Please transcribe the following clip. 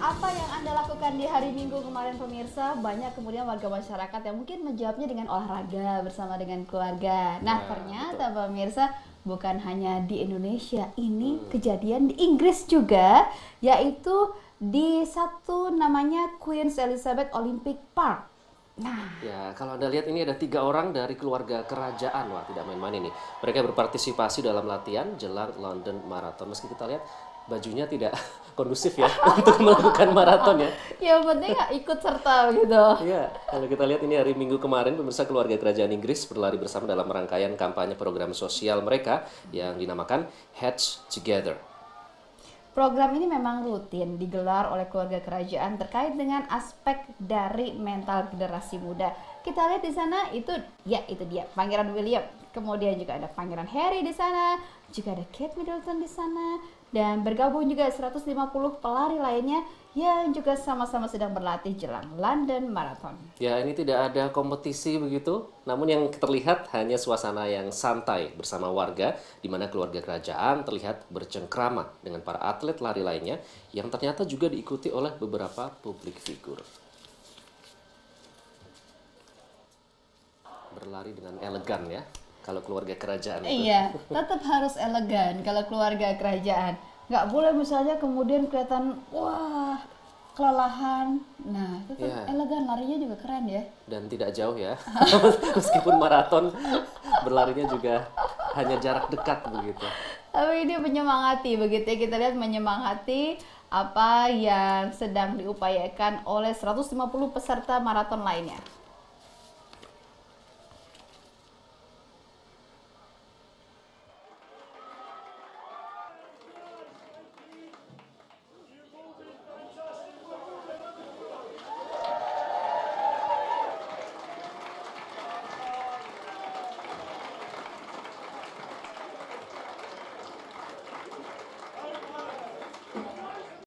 Apa yang Anda lakukan di hari Minggu kemarin pemirsa? Banyak kemudian warga masyarakat yang mungkin menjawabnya dengan olahraga bersama dengan keluarga. Nah, Ya, ternyata pemirsa bukan hanya di Indonesia, ini kejadian di Inggris juga, yaitu di satu namanya Queen's Elizabeth Olympic Park. Nah, Ya, kalau Anda lihat ini ada tiga orang dari keluarga kerajaan. Wah, tidak main-main ini. Mereka berpartisipasi dalam latihan jelang London Marathon. Meski kita lihat bajunya tidak kondusif ya untuk melakukan maraton ya. yang penting nggak ikut serta gitu. Iya, kalau kita lihat ini hari Minggu kemarin pemirsa keluarga kerajaan Inggris berlari bersama dalam rangkaian kampanye program sosial mereka yang dinamakan Heads Together. Program ini memang rutin digelar oleh keluarga kerajaan terkait dengan aspek dari mental generasi muda. Kita lihat di sana itu ya itu dia Pangeran William. Kemudian juga ada Pangeran Harry di sana, juga ada Kate Middleton di sana dan bergabung juga 150 pelari lainnya yang juga sama-sama sedang berlatih jelang London Marathon. Ya, ini tidak ada kompetisi begitu, namun yang terlihat hanya suasana yang santai bersama warga, di mana keluarga kerajaan terlihat bercengkrama dengan para atlet lari lainnya yang ternyata juga diikuti oleh beberapa publik figur. Berlari dengan elegan ya, kalau keluarga kerajaan itu. Iya, tetap harus elegan kalau keluarga kerajaan. Nggak boleh misalnya kemudian kelihatan wah kelelahan. Nah, tetap Iya. elegan, larinya juga keren ya. dan tidak jauh ya. Meskipun maraton berlarinya juga hanya jarak dekat begitu. Tapi ini menyemangati begitu ya. Kita lihat menyemangati apa yang sedang diupayakan oleh 150 peserta maraton lainnya.